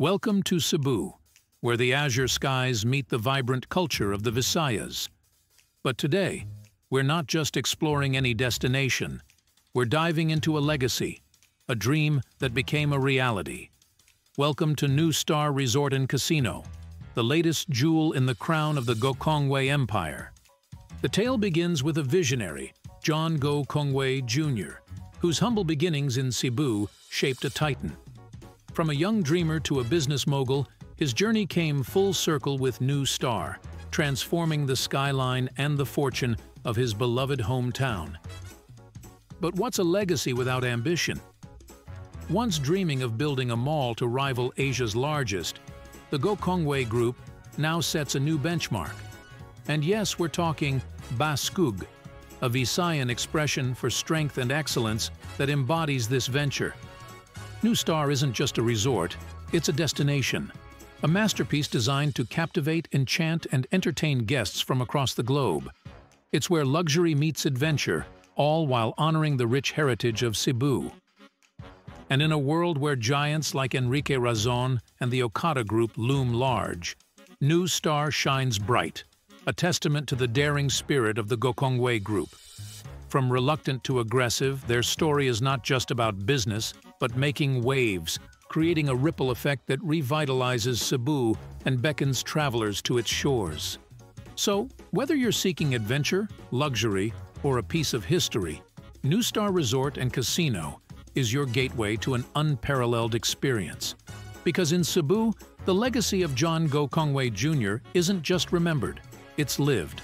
Welcome to Cebu, where the azure skies meet the vibrant culture of the Visayas. But today, we're not just exploring any destination, we're diving into a legacy, a dream that became a reality. Welcome to Nu Star Resort and Casino, the latest jewel in the crown of the Gokongwei Empire. The tale begins with a visionary, John Gokongwei Jr., whose humble beginnings in Cebu shaped a titan. From a young dreamer to a business mogul, his journey came full circle with Nu Star, transforming the skyline and the fortune of his beloved hometown. But what's a legacy without ambition? Once dreaming of building a mall to rival Asia's largest, the Gokongwei Group now sets a new benchmark. And yes, we're talking Baskog, a Visayan expression for strength and excellence that embodies this venture. Nu Star isn't just a resort, it's a destination. A masterpiece designed to captivate, enchant, and entertain guests from across the globe. It's where luxury meets adventure, all while honoring the rich heritage of Cebu. And in a world where giants like Enrique Razon and the Okada Group loom large, Nu Star shines bright, a testament to the daring spirit of the Gokongwei Group. From reluctant to aggressive, their story is not just about business, but making waves, creating a ripple effect that revitalizes Cebu and beckons travelers to its shores. So, whether you're seeking adventure, luxury, or a piece of history, Nu Star Resort and Casino is your gateway to an unparalleled experience. Because in Cebu, the legacy of John Gokongwei Jr. isn't just remembered, it's lived.